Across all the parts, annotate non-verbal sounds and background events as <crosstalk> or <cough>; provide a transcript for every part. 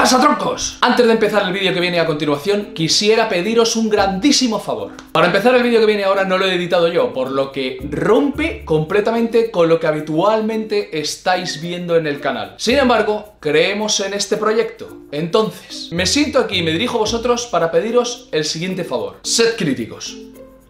pasa, troncos? Antes de empezar el vídeo que viene a continuación, quisiera pediros un grandísimo favor. Para empezar el vídeo que viene ahora no lo he editado yo, por lo que rompe completamente con lo que habitualmente estáis viendo en el canal. Sin embargo, creemos en este proyecto. Entonces, me siento aquí y me dirijo a vosotros para pediros el siguiente favor. Sed críticos.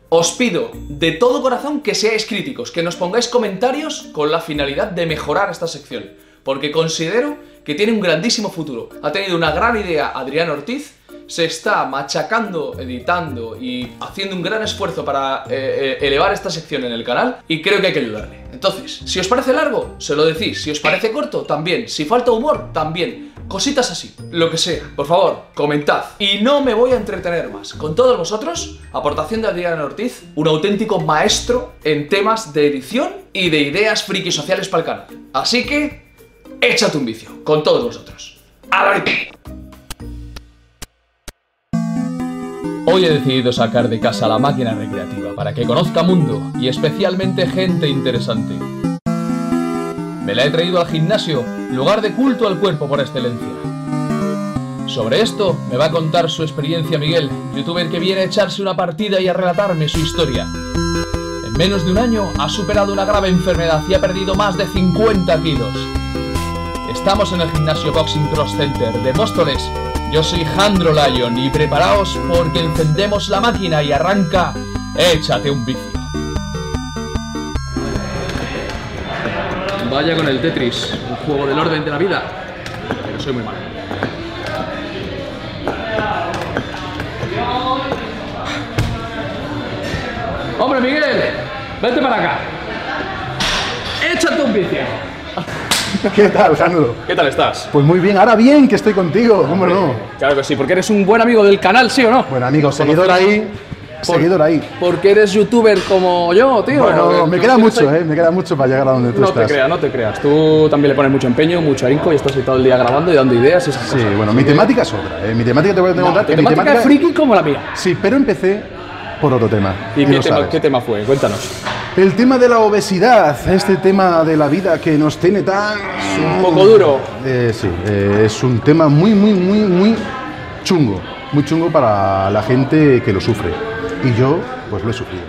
Os pido de todo corazón que seáis críticos, que nos pongáis comentarios con la finalidad de mejorar esta sección, porque considero que tiene un grandísimo futuro. Ha tenido una gran idea Adrián Ortiz, se está machacando, editando y haciendo un gran esfuerzo para eh, eh, elevar esta sección en el canal y creo que hay que ayudarle. Entonces, si os parece largo, se lo decís. Si os parece corto, también. Si falta humor, también. Cositas así, lo que sea. Por favor, comentad. Y no me voy a entretener más. Con todos vosotros, aportación de Adrián Ortiz, un auténtico maestro en temas de edición y de ideas friki sociales para el canal. Así que, échate un vicio, con todos vosotros. ¡A Hoy he decidido sacar de casa la máquina recreativa para que conozca mundo y especialmente gente interesante. Me la he traído al gimnasio, lugar de culto al cuerpo por excelencia. Sobre esto me va a contar su experiencia Miguel, youtuber que viene a echarse una partida y a relatarme su historia. En menos de un año ha superado una grave enfermedad y ha perdido más de 50 kilos. Estamos en el gimnasio Boxing Cross Center de Móstoles. Yo soy Jandro Lyon y preparaos porque encendemos la máquina y arranca Échate un vicio. Vaya con el Tetris, un juego del orden de la vida. Pero soy muy malo. ¡Hombre, Miguel! ¡Vete para acá! ¡Échate un vicio! <laughs> ¿Qué tal, Jandro? ¿Qué tal estás? Pues muy bien, ahora bien que estoy contigo, ¿cómo no? Claro que sí, porque eres un buen amigo del canal, ¿sí o no? Buen amigo, seguidor ahí, seguidor ahí. Porque eres youtuber como yo, tío. Bueno, me queda mucho, ¿eh? Me queda mucho para llegar a donde tú no estás. No te creas, no te creas. Tú también le pones mucho empeño, mucho ahínco y estás ahí todo el día grabando y dando ideas y esas Sí, bueno, mi temática es otra, ¿eh? Mi temática te voy a contar. No, mi temática es friki como la mía. Sí, pero empecé por otro tema. ¿Y, qué tema, qué tema fue? Cuéntanos. El tema de la obesidad, este tema de la vida que nos tiene tan... Un poco duro. Eh, sí, eh, es un tema muy, muy, muy, muy chungo. Muy chungo para la gente que lo sufre. Y yo, pues lo he sufrido.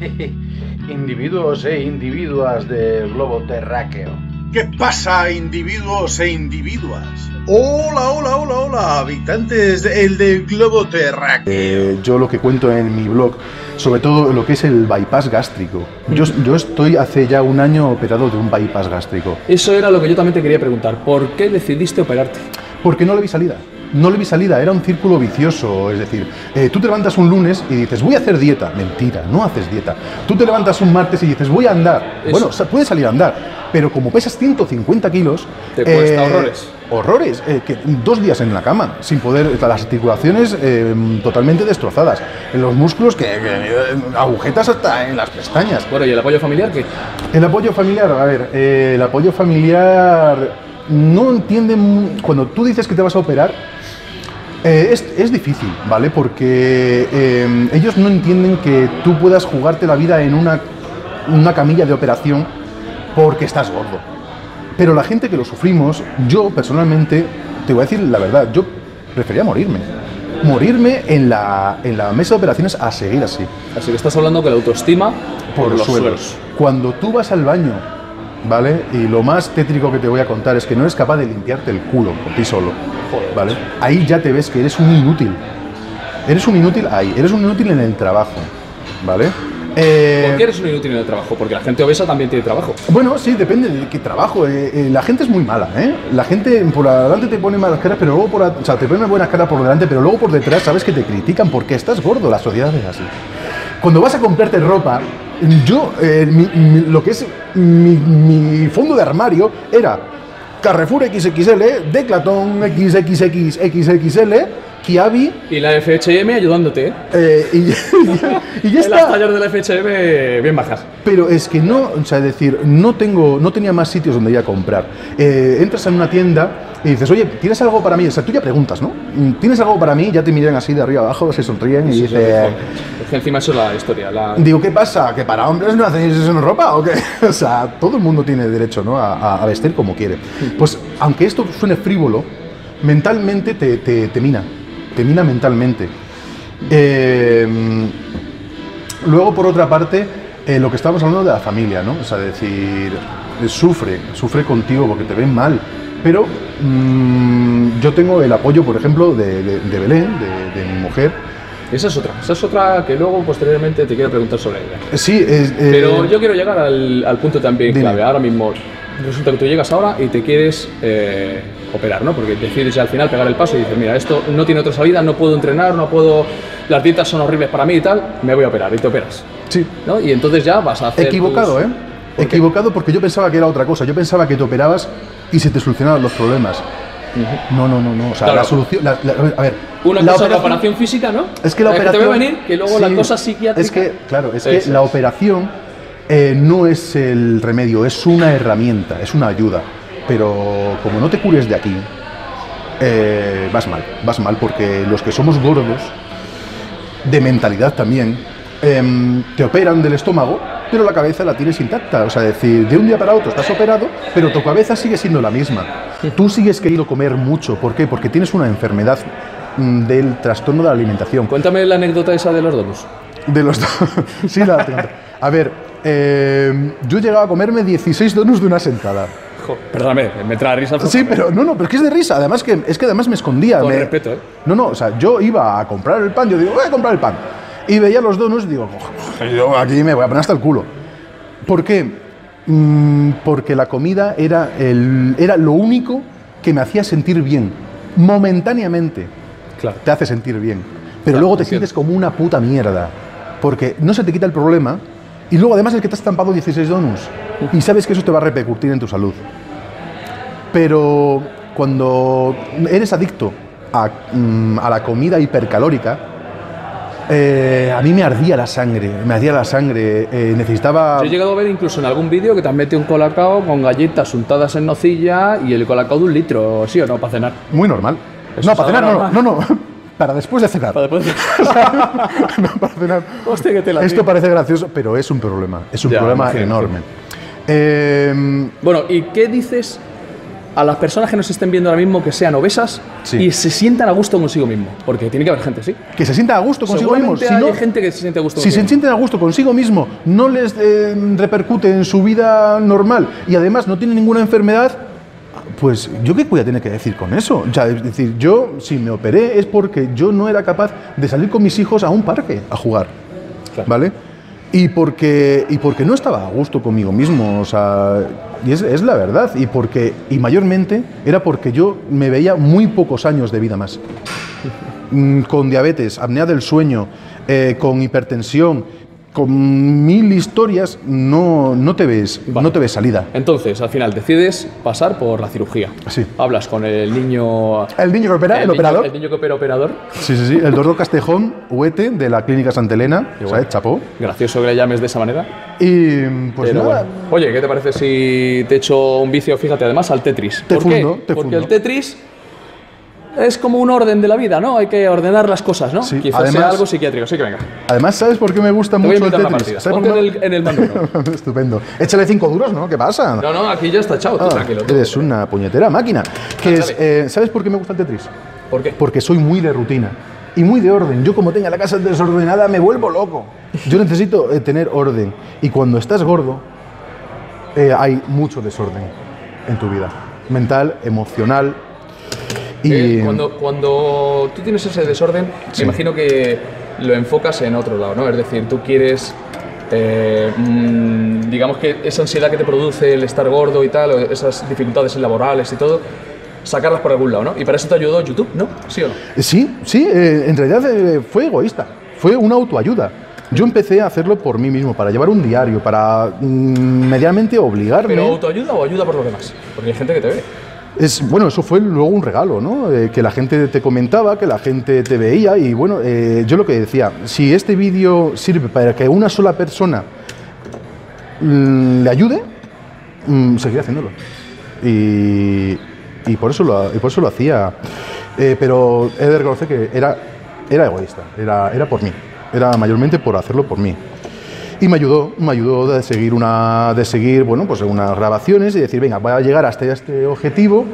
<laughs> Individuos e individuas del globo terráqueo. ¿Qué pasa, individuos e individuas? Hola, hola, hola, hola, habitantes del del globo terráqueo. Eh, yo lo que cuento en mi blog, sobre todo lo que es el bypass gástrico. Yo, yo estoy hace ya un año operado de un bypass gástrico. Eso era lo que yo también te quería preguntar. ¿Por qué decidiste operarte? Porque no le vi salida. No le vi salida, era un círculo vicioso. Es decir, eh, tú te levantas un lunes y dices, voy a hacer dieta. Mentira, no haces dieta. Tú te levantas un martes y dices, voy a andar. Eso. Bueno, puedes salir a andar, pero como pesas 150 kilos. Te cuesta horrores. Horrores. eh, que dos días en la cama, sin poder. Las articulaciones eh, totalmente destrozadas. Los músculos que, que- agujetas hasta en las pestañas. Bueno, ¿y el apoyo familiar qué? El apoyo familiar, a ver, eh, el apoyo familiar no entiende mu- cuando tú dices que te vas a operar. eh, es, es difícil, ¿vale? Porque eh, ellos no entienden que tú puedas jugarte la vida en una, una camilla de operación porque estás gordo. Pero la gente que lo sufrimos, yo personalmente, te voy a decir la verdad, yo prefería morirme. Morirme en la, en la mesa de operaciones a seguir así Así que estás hablando que la autoestima por los suelos. Cuando tú vas al baño, ¿vale? Y lo más tétrico que te voy a contar es que no eres capaz de limpiarte el culo por ti solo, Joder. ¿vale? Ahí ya te ves que eres un inútil. Eres un inútil ahí, eres un inútil en el trabajo, ¿vale? Eh, ¿Por qué eres un inútil en el trabajo? Porque la gente obesa también tiene trabajo. bueno, sí, depende de qué trabajo. eh, eh, la gente es muy mala, ¿eh? La gente por adelante te pone malas caras, pero luego por... O sea, te pone buenas caras por delante, pero luego por detrás sabes que te critican porque estás gordo. La sociedad es así. Cuando vas a comprarte ropa, yo, eh, mi- mi- lo que es mi, mi fondo de armario era Carrefour XXL, Declathlon XXX XXL, Kiabi, Y la FHM ayudándote, ¿eh? eh, y, ya- <laughs> y ya Las está. tallas de la FHM bien bajas. Pero es que no, o sea, es decir, no tengo, no tenía más sitios donde ir a comprar. Eh, entras en una tienda y dices, oye, ¿tienes algo para mí? O sea, tú ya preguntas, ¿no? Mm, ¿Tienes algo para mí? Ya te miran así de arriba abajo, se sonríen y Sí, dicen... Es que encima eso es la historia. La... Digo, ¿qué pasa? ¿Que para hombres no hacéis eso en ropa o qué? <laughs> O sea, todo el mundo tiene derecho ¿no? a, a- a vestir como quiere. Pues, aunque esto suene frívolo, mentalmente te, te- te mina. Te mina mentalmente. Eh, luego, por otra parte, eh, lo que estábamos hablando de la familia, ¿no? O sea, decir, eh, sufre, sufre contigo porque te ven mal. Pero mm, yo tengo el apoyo, por ejemplo, de, de- de Belén, de, de mi mujer. Esa es otra. Esa es otra que luego posteriormente te quiero preguntar sobre ella. Sí, es, eh, Pero yo quiero llegar al, al punto también Dime. clave. Ahora mismo resulta que tú llegas ahora y te quieres eh, operar, ¿no? Porque decides ya al final pegar el paso y dices, mira, esto no tiene otra salida, no puedo entrenar, no puedo... Las dietas son horribles para mí y tal, me voy a operar y te operas. sí. ¿no? Y entonces ya vas a hacer... Equivocado, tus- ¿eh? ¿Por qué? Equivocado porque yo pensaba que era otra cosa. Yo pensaba que te operabas y se te solucionaban los problemas. No, no, no, no. O sea, Claro. la solución. la- la- a ver. Una la cosa es la operación- operación física, ¿no? Es que la te operación. veo venir, que luego Sí, la cosa psiquiátrica... Es que, claro, es que es. la operación eh, no es el remedio, es una herramienta, es una ayuda. Pero como no te cures de aquí, eh, vas mal. Vas mal porque los que somos gordos, de mentalidad también, em, te operan del estómago, pero la cabeza la tienes intacta. O sea, decir, de un día para otro estás operado, pero tu cabeza sigue siendo la misma. Tú sigues queriendo comer mucho. ¿Por qué? Porque tienes una enfermedad mm, del trastorno de la alimentación. Cuéntame la anécdota esa de los donos. De los <laughs> sí, la tengo. A ver, eh, yo llegaba a comerme 16 donuts de una sentada. Perdóname, me trae risa. Sí, pero no, no, pero es que es de risa. Además que es que además me escondía. Con me- respeto, ¿eh? No, no, o sea, yo iba a comprar el pan, yo digo, voy a comprar el pan. Y veía los donuts y digo, yo aquí me voy a poner hasta el culo. ¿Por qué? Mm, porque la comida era, el, era lo único que me hacía sentir bien, momentáneamente Claro. te hace sentir bien. Pero Claro, luego te sientes como una puta mierda. Porque no se te quita el problema. Y luego además es que te has estampado 16 donuts. Y sabes que eso te va a repercutir en tu salud. Pero cuando eres adicto a, mm, a la comida hipercalórica, eh, a mí me ardía la sangre. Me ardía la sangre. eh, necesitaba... Yo he llegado a ver incluso en algún vídeo que te han metido un colacao con galletas untadas en nocilla y el colacao de un litro, ¿sí o no? Para cenar. Muy normal. Eso no, para cenar algo no, no, no. Para después de cenar. Para después <laughs> no, para cenar. Hostia, que te la Esto parece gracioso, pero es un problema. Es un Ya, problema enorme. Eh, Bueno, ¿y qué dices a las personas que nos estén viendo ahora mismo que sean obesas Sí. y se sientan a gusto consigo mismo? Porque tiene que haber gente, ¿sí? que se sientan a gusto consigo mismo. Si, hay no- gente que se siente a gusto si se sienten a gusto consigo mismo, no les eh, repercute en su vida normal y además no tienen ninguna enfermedad, pues yo qué voy a tener que decir con eso. O sea, es decir, yo si me operé es porque yo no era capaz de salir con mis hijos a un parque a jugar. Claro. ¿Vale? Y porque, y porque no estaba a gusto conmigo mismo, o sea, y es, es la verdad, y porque, y mayormente era porque yo me veía muy pocos años de vida más. <laughs> Mm, Con diabetes, apnea del sueño, eh, con hipertensión, con mil historias, no, no, te ves, Vale. no te ves salida. Entonces, al final, decides pasar por la cirugía. Sí. Hablas con el niño... El niño que opera, el, niño- operador. El niño que opera operador. Sí, sí, sí, el doctor Castejón Huete de la Clínica Santa Elena, ¿sabes? Chapó. Gracioso que le llames de esa manera. Y pues Pero nada, bueno. Oye, ¿qué te parece si te echo un vicio, fíjate, además al Tetris? Te ¿Por qué? fundo, te Porque fundo. el Tetris es como un orden de la vida, ¿no? Hay que ordenar las cosas, ¿no? Sí, Quizás sea además- algo psiquiátrico, sí que venga. además, ¿sabes por qué me gusta Te mucho el Tetris? partida. ¿Sabes Ponte en el, en el mando. <laughs> Estupendo. Échale cinco duros, ¿no? ¿Qué pasa? No, no, aquí ya está echado, tú Ah, tranquilo. tú. eres una puñetera máquina. Que es, eh, ¿Sabes por qué me gusta el Tetris? ¿Por qué? Porque soy muy de rutina y muy de orden. Yo como tenga la casa desordenada me vuelvo loco. Yo necesito eh, tener orden. Y cuando estás gordo, eh, hay mucho desorden en tu vida. Mental, emocional. Y Eh, cuando, cuando tú tienes ese desorden, me imagino que lo enfocas en otro lado, ¿no? Es decir, tú quieres, eh, mm, digamos que esa ansiedad que te produce el estar gordo y tal, esas dificultades laborales y todo, sacarlas por algún lado, ¿no? Y para eso te ayudó YouTube, ¿no? ¿Sí o no? Sí, sí, eh, en realidad eh, fue egoísta, fue una autoayuda. Yo empecé a hacerlo por mí mismo, para llevar un diario, para mm, medianamente obligarme. ¿Pero autoayuda o ayuda por los demás? Porque hay gente que te ve. Es, bueno, eso fue luego un regalo, ¿no? Eh, que la gente te comentaba, que la gente te veía y bueno, eh, yo lo que decía, si este vídeo sirve para que una sola persona mm, le ayude, mm, seguiré haciéndolo. Y, y por eso lo, por eso lo hacía. Eh, pero he de reconocer que era, era egoísta, era, era por mí, era mayormente por hacerlo por mí. Y me ayudó, me ayudó de seguir, una, de seguir bueno, pues unas grabaciones y decir, venga, voy a llegar hasta este objetivo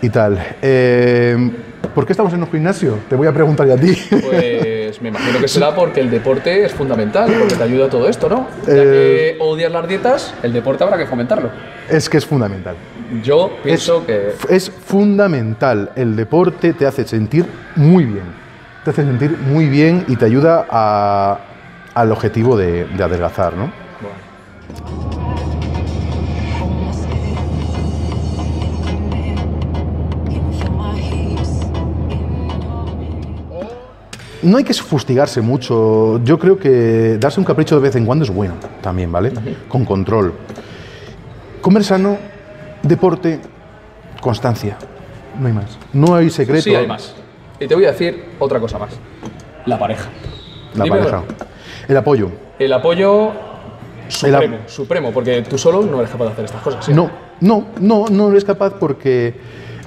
y tal. Eh, ¿Por qué estamos en un gimnasio? Te voy a preguntar ya a ti. Pues me imagino que será porque el deporte es fundamental, porque te ayuda a todo esto, ¿no? Ya que Eh, odias las dietas, el deporte habrá que fomentarlo. Es que es fundamental. Yo pienso que Es fundamental. El deporte te hace sentir muy bien. Te hace sentir muy bien y te ayuda a- al objetivo de, de adelgazar, ¿no? No hay que fustigarse mucho. Yo creo que darse un capricho de vez en cuando es bueno también, ¿vale? Con control. Comer sano, deporte, constancia. No hay más. No hay secreto. sí hay más. Y te voy a decir otra cosa más. La pareja. La Dime, pareja. El apoyo. El apoyo El supremo, supremo, porque tú solo no eres capaz de hacer estas cosas. ¿sí? No, no, no, no eres capaz porque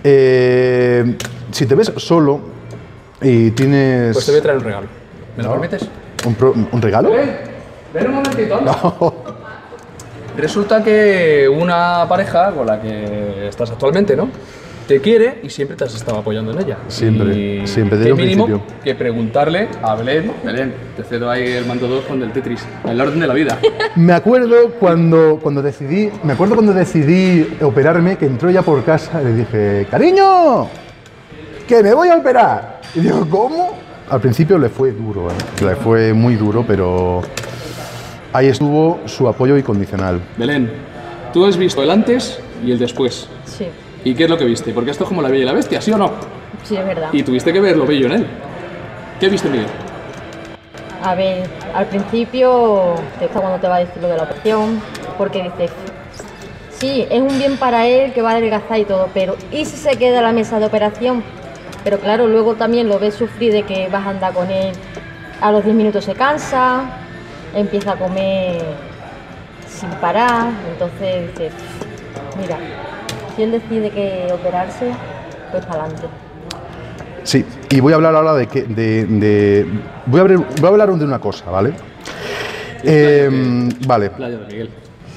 eh, si te ves solo y tienes Pues te voy a traer un regalo. ¿Me lo No. permites? un, pro- un regalo. Ven, ven un momentito, anda. Resulta que una pareja con la que estás actualmente, ¿no? Te quiere y siempre te has estado apoyando en ella. Siempre, Y siempre, desde mínimo principio. que preguntarle a Belén. Belén, te cedo ahí el mando 2 con el Tetris. El orden de la vida. <laughs> Me acuerdo cuando, cuando decidí, me acuerdo cuando decidí operarme, que entró ya por casa y le dije, cariño, que me voy a operar. Y digo, ¿cómo? Al principio le fue duro, ¿eh? le fue muy duro, pero ahí estuvo su apoyo incondicional. Belén, tú has visto el antes y el después. Sí, ¿Y qué es lo que viste? Porque esto es como la bella y la bestia, ¿sí o no? sí, es verdad. Y tuviste que ver lo bello en él. ¿Qué viste, Miguel? A ver, al principio te está cuando te va a decir lo de la operación, porque dices, sí, es un bien para él que va a adelgazar y todo, pero ¿y si se queda a la mesa de operación? Pero claro, luego también lo ves sufrir de que vas a andar con él, a los 10 minutos se cansa, empieza a comer sin parar, entonces dices, mira, si él decide que operarse, pues para adelante. Sí, y voy a hablar ahora de que, de, de- voy, a abrir- voy a hablar de una cosa, ¿vale? Eh, vale, Playa de Miguel.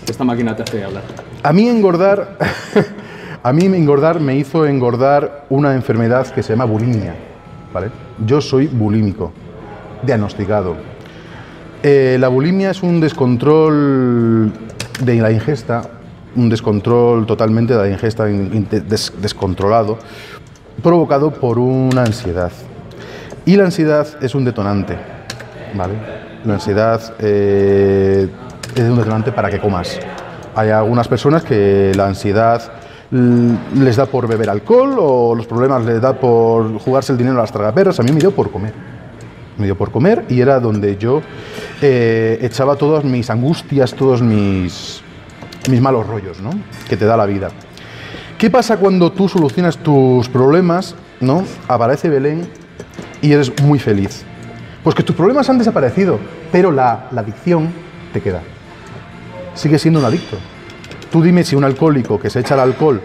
Esta máquina te hace hablar. A mí engordar, <laughs> a mí engordar me hizo engordar una enfermedad que se llama bulimia, ¿vale? Yo soy bulímico, diagnosticado. Eh, la bulimia es un descontrol de la ingesta, un descontrol totalmente de la ingesta in- in- des- descontrolado, provocado por una ansiedad. Y la ansiedad es un detonante, ¿vale? La ansiedad eh, es un detonante para que comas. Hay algunas personas que la ansiedad les da por beber alcohol o los problemas les da por jugarse el dinero a las tragaperras. A mí me dio por comer. Me dio por comer y era donde yo eh, echaba todas mis angustias, todos mis, mis malos rollos, ¿no? Que te da la vida. ¿Qué pasa cuando tú solucionas tus problemas, ¿no? Aparece Belén y eres muy feliz. Pues que tus problemas han desaparecido, pero la, adicción te queda. Sigue siendo un adicto. Tú dime si un alcohólico que se echa el alcohol,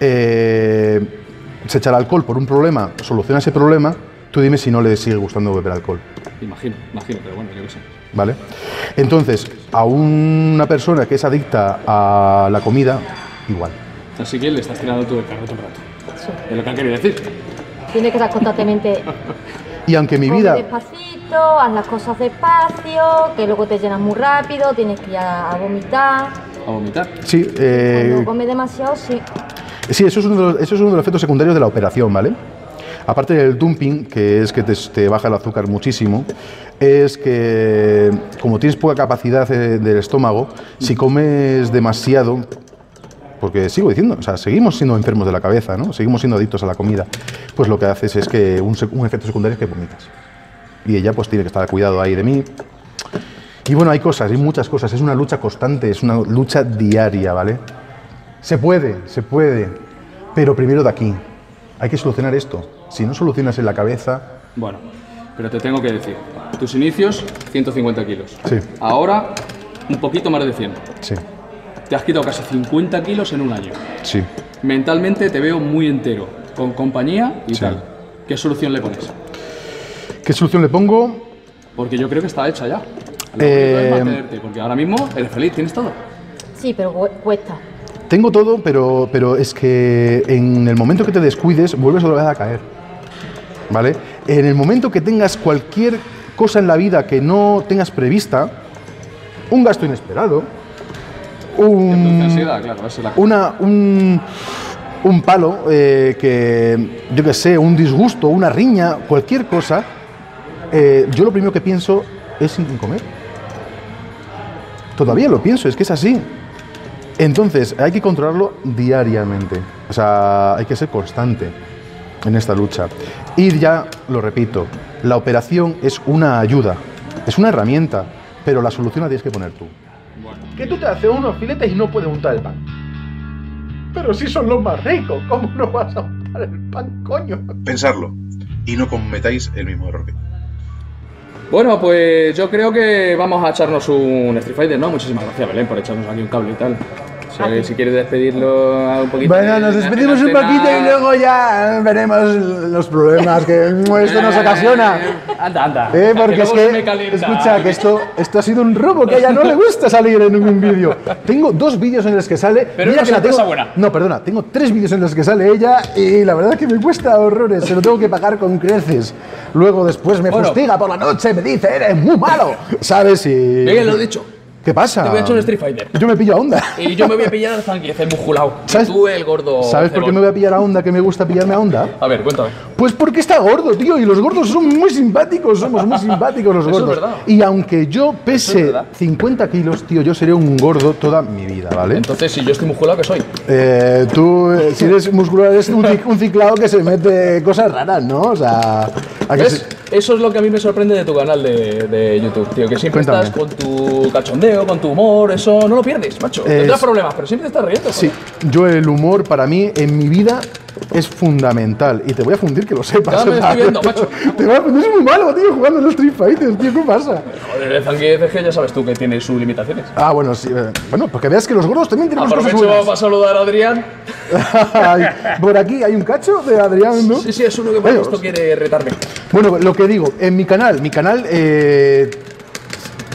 eh, se echa el alcohol por un problema, soluciona ese problema, tú dime si no le sigue gustando beber alcohol. Imagino, imagino, pero bueno, yo qué sé. ¿Vale? Entonces, a una persona que es adicta a la comida, igual. Así que le estás tirando tú el carro todo el rato. Sí. Es lo que han querido decir. Tienes que estar constantemente Y aunque mi vida... despacito, haz las cosas despacio, que luego te llenas muy rápido, tienes que ir a, a vomitar. A vomitar. Sí, eh, Cuando comes demasiado, sí. Sí, eso es, uno de los, eso es uno de los efectos secundarios de la operación, ¿vale? Aparte del dumping, que es que te, baja el azúcar muchísimo, es que como tienes poca capacidad eh, del estómago, si comes demasiado, porque sigo diciendo, o sea, seguimos siendo enfermos de la cabeza, ¿no? Seguimos siendo adictos a la comida, pues lo que haces es que un, un efecto secundario es que vomitas. Y ella pues tiene que estar cuidado ahí de mí. Y bueno, hay cosas, hay muchas cosas, es una lucha constante, es una lucha diaria, ¿vale? Se puede, se puede, pero primero de aquí. Hay que solucionar esto. Si no solucionas en la cabeza, Bueno, pero te tengo que decir. Tus inicios, 150 kilos. Sí. Ahora, un poquito más de 100. sí. ¿Te has quitado casi 50 kilos en un año. Sí. Mentalmente te veo muy entero, con compañía y Sí. tal. ¿Qué solución le pones? ¿Qué solución le pongo? Porque yo creo que está hecha ya. Eh, mantenerte, porque ahora mismo eres feliz, tienes todo. Sí, pero cu- cuesta. Tengo todo, pero, pero es que en el momento que te descuides, vuelves otra vez a caer. ¿Vale? En el momento que tengas cualquier cosa en la vida que no tengas prevista, un gasto inesperado, un, ansiedad, claro, esa es la una, un, un palo, eh, que yo qué sé, un disgusto, una riña, cualquier cosa, eh, yo lo primero que pienso es en comer. Todavía lo pienso, es que es así. Entonces, hay que controlarlo diariamente. O sea, hay que ser constante en esta lucha. Y ya lo repito, la operación es una ayuda, es una herramienta, pero la solución la tienes que poner tú. Que tú te haces unos filetes y no puedes untar el pan. Pero si son los más ricos, ¿cómo no vas a untar el pan, coño? Pensarlo. Y no cometáis el mismo error que. Bueno, pues yo creo que vamos a echarnos un Street Fighter, ¿no? Muchísimas gracias, Belén, por echarnos aquí un cable y tal. Si, si quieres despedirlo un poquito. Bueno, nos despedimos un poquito y luego ya veremos los problemas que <laughs> <laughs> esto nos ocasiona. Anda, anda. Eh, porque que es que, calienta. escucha, que esto, esto ha sido un robo, que a ella no le gusta salir en ningún vídeo. Tengo dos vídeos en los que sale. Pero mira una que la tengo- buena. No, perdona, tengo tres vídeos en los que sale ella y la verdad es que me cuesta horrores, se lo tengo que pagar con creces. Luego después me Bueno. fustiga por la noche, me dice, eres muy malo, ¿sabes? Y... Miguel, lo he dicho. ¿Qué pasa? Te voy a echar un Street Fighter. Yo me pillo a onda. Y yo me voy a pillar al Zangief, el musculado. ¿Sabes- Tú, el gordo. ¿Sabes por qué me voy a pillar a onda que me gusta pillarme a onda? A ver, cuéntame. Pues porque está gordo, tío, y los gordos son muy simpáticos, somos muy simpáticos los Eso es gordos. verdad. Y aunque yo pese es verdad. 50 kilos, tío, yo seré un gordo toda mi vida, ¿vale? Entonces, si yo estoy musculado, ¿qué soy? Eh, tú, eh, si eres muscular, eres un, cic- un ciclado que se mete cosas raras, ¿no? O sea, ¿a que Eso es lo que a mí me sorprende de tu canal de, de YouTube, tío. Que siempre Cuéntame. estás con tu cachondeo, con tu humor, eso no lo pierdes, macho. Es- Tendrás problemas, pero siempre te estás riendo. Sí, yo el humor para mí en mi vida es fundamental y te voy a fundir que lo sepas. Ya me estoy viendo, macho. <laughs> Te voy a fundir, es muy malo, tío, jugando en los Street Fighters, tío, ¿qué pasa? El Zangief es que ya sabes tú que tiene sus limitaciones. Ah, bueno, sí, eh, bueno, porque veas que los gordos también tenemos cosas Aprovecho buenas. para saludar a Adrián. <laughs> Ay, Por aquí hay un cacho de Adrián, ¿no? Sí, sí, es uno que por esto quiere retarme. Bueno, lo que digo, en mi canal, mi canal, eh,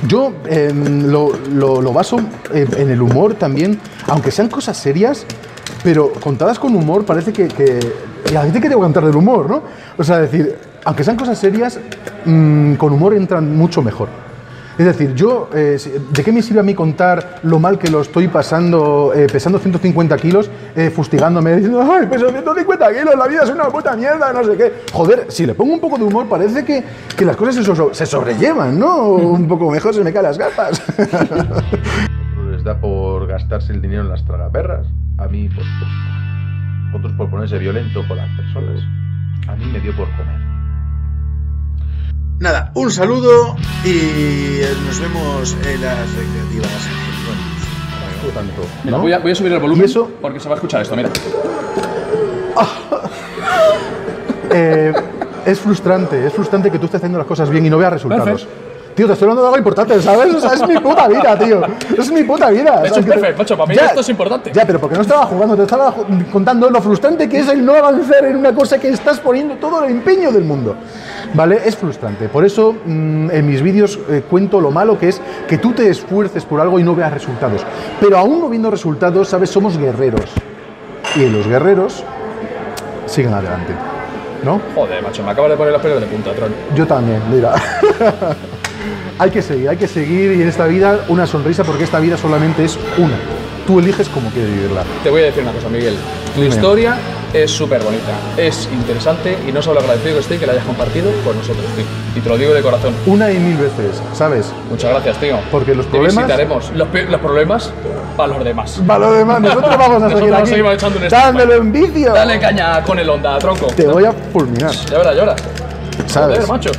yo eh, lo, lo- lo baso eh, en el humor también, aunque sean cosas serias, pero contadas con humor, parece que, que y a la gente que cantar del humor, ¿no? O sea, decir, aunque sean cosas serias, mm, con humor entran mucho mejor. Es decir, yo, eh, ¿de qué me sirve a mí contar lo mal que lo estoy pasando, eh, pesando 150 kilos, eh, fustigándome, diciendo, ay, peso 150 kilos, la vida es una puta mierda, no sé qué? Joder, si le pongo un poco de humor, parece que, que las cosas se, so- se sobrellevan, ¿no? Un poco mejor se me caen las gafas. <laughs> les da por gastarse el dinero en las tragaperras. A mí, pues, otros por ponerse violento con las personas. A mí me dio por comer. Nada, un saludo y nos vemos en las recreativas. Bueno, tanto, ¿no? voy, a, voy a subir el volumen ¿Y eso? porque se va a escuchar esto, mira. <laughs> Eh, es frustrante, es frustrante que tú estés haciendo las cosas bien y no veas resultados. Perfect. Tío, te estoy hablando de algo importante, ¿sabes? O sea, es mi puta vida, tío. Es mi puta vida. Es que- perfect, macho, para mí esto es importante. Ya, pero porque no estaba jugando, te estaba contando lo frustrante que es el no avanzar en una cosa que estás poniendo todo el empeño del mundo. ¿Vale? Es frustrante. Por eso mm, en mis vídeos eh, cuento lo malo que es que tú te esfuerces por algo y no veas resultados. Pero aún no viendo resultados, ¿sabes? Somos guerreros. Y los guerreros siguen adelante. ¿No? Joder, macho, me acabas de poner los pelos de punta, Tron. Yo también, mira. <laughs> hay que seguir, hay que seguir y en esta vida una sonrisa porque esta vida solamente es una. Tú eliges cómo quieres vivirla. Te voy a decir una cosa, Miguel. Tu Dime. historia es súper bonita, es interesante y no solo agradecido que estoy que la hayas compartido con nosotros, tío. Y te lo digo de corazón. Una y mil veces, ¿sabes? Muchas gracias, tío. Porque los Te problemas- visitaremos. Los, los problemas para los demás. Para lo demás, nosotros vamos a seguir aquí. echando un en vicio. Dale caña con el onda, tronco. Te voy a fulminar, Ya verás, ya verás. ¿sabes? Joder, macho.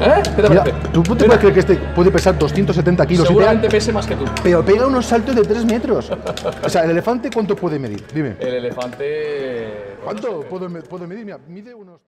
¿Eh? ¿Qué te Mira, parece? ¿tú te puedes creer que este puede pesar 270 kilos? y Seguramente pega- pese más que tú. pero pega unos saltos de 3 metros. O sea, ¿el elefante cuánto puede medir? Dime. El elefante. ¿Cuánto puedo, puedo medir? Mira, mide unos...